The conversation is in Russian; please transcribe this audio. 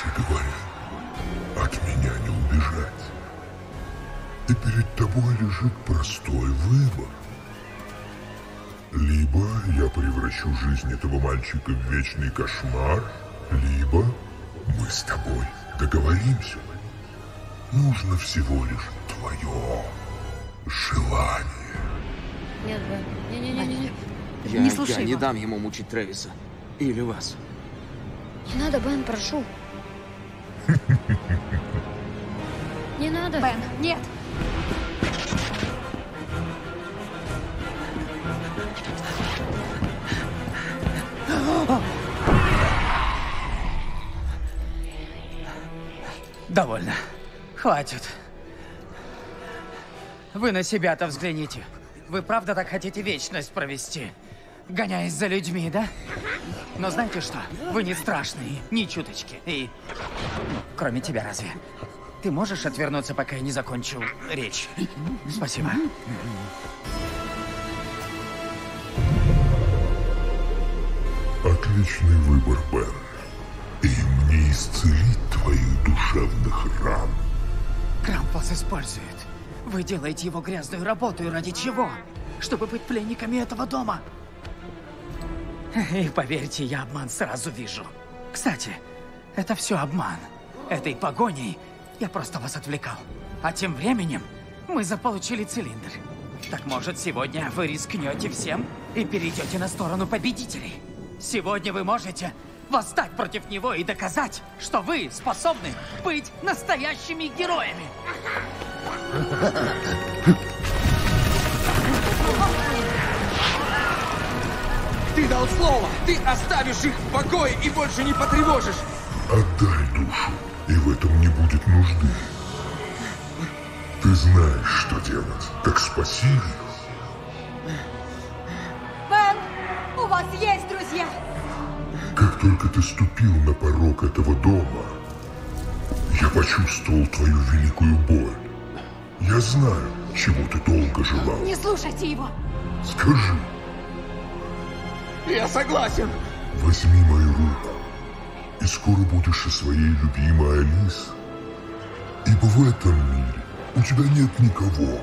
же говорят, от меня не убежать. И перед тобой лежит простой выбор. Либо я превращу жизнь этого мальчика в вечный кошмар, либо мы с тобой договоримся. Нужно всего лишь твое желание. Нет, да. Не-не-не-не. Я, не слушай я его. не дам ему мучить Трэвиса. Или вас. Не надо, Бен, прошу. Не надо. Бен, нет. Довольно. Хватит. Вы на себя-то взгляните. Вы правда так хотите вечность провести? Гоняясь за людьми, да? Но знаете что? Вы не страшные, ни чуточки. И... Кроме тебя разве? Ты можешь отвернуться, пока я не закончу речь? Спасибо. Отличный выбор, Бен. Им не исцелить твоих душевных ран. Крамп вас использует. Вы делаете его грязную работу, и ради чего? Чтобы быть пленниками этого дома. И поверьте, я обман сразу вижу. Кстати, это все обман. Этой погоней я просто вас отвлекал. А тем временем мы заполучили цилиндр. Так может, сегодня вы рискнете всем и перейдете на сторону победителей? Сегодня вы можете восстать против него и доказать, что вы способны быть настоящими героями. Дал слово! Ты оставишь их в покое и больше не потревожишь! Отдай душу, и в этом не будет нужды. Ты знаешь, что делать. Так спаси их. Бен, у вас есть друзья. Как только ты ступил на порог этого дома, я почувствовал твою великую боль. Я знаю, чего ты долго желал. Не слушайте его. Скажи, Я согласен! возьми мою руку, и скоро будешь и своей любимой Алис. Ибо в этом мире у тебя нет никого,